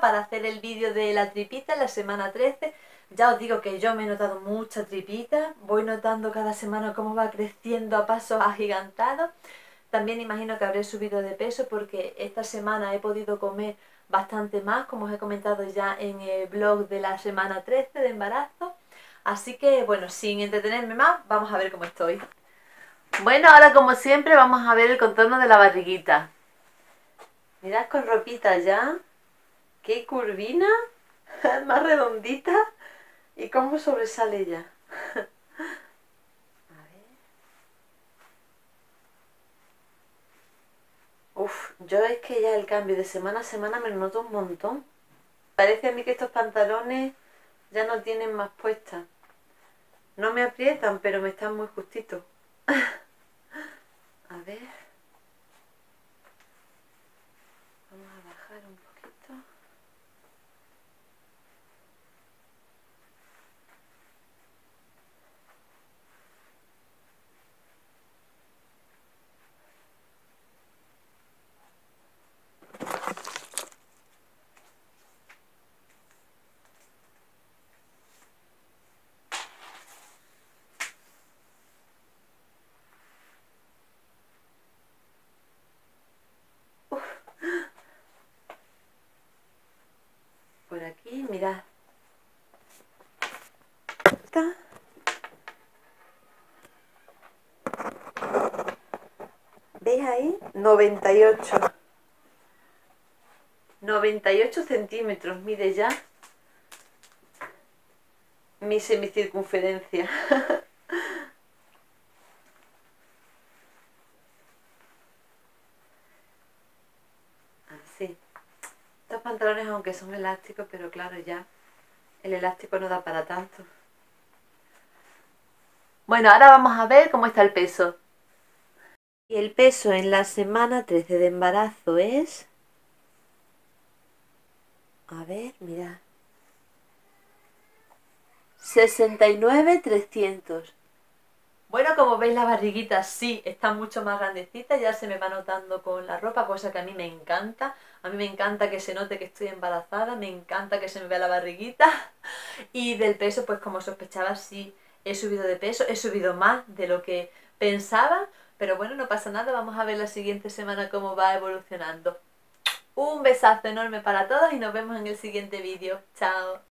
para hacer el vídeo de la tripita en la semana 13. Ya os digo que yo me he notado mucha tripita, voy notando cada semana cómo va creciendo a pasos agigantados. También imagino que habré subido de peso porque esta semana he podido comer bastante más, como os he comentado ya en el blog de la semana 13 de embarazo. Así que, bueno, sin entretenerme más, vamos a ver cómo estoy. Bueno, ahora como siempre vamos a ver el contorno de la barriguita. Mirad con ropita ya. Qué curvina, más redondita y cómo sobresale ya. Uf, yo es que ya el cambio de semana a semana me noto un montón. Parece a mí que estos pantalones ya no tienen más puestas. No me aprietan, pero me están muy justitos. a ver. Vamos a bajar un poquito. Por aquí, mirad. Está. ¿Veis ahí? 98. 98 centímetros, mide ya mi semicircunferencia. Así. Pantalones, aunque son elásticos, pero claro, ya el elástico no da para tanto. Bueno, ahora vamos a ver cómo está el peso. Y el peso en la semana 13 de embarazo es... A ver, mirad. 69,300. Bueno, como veis la barriguita sí está mucho más grandecita, ya se me va notando con la ropa, cosa que a mí me encanta. A mí me encanta que se note que estoy embarazada, me encanta que se me vea la barriguita. Y del peso, pues como sospechaba, sí he subido de peso, he subido más de lo que pensaba, pero bueno, no pasa nada, vamos a ver la siguiente semana cómo va evolucionando. Un besazo enorme para todos y nos vemos en el siguiente vídeo. Chao.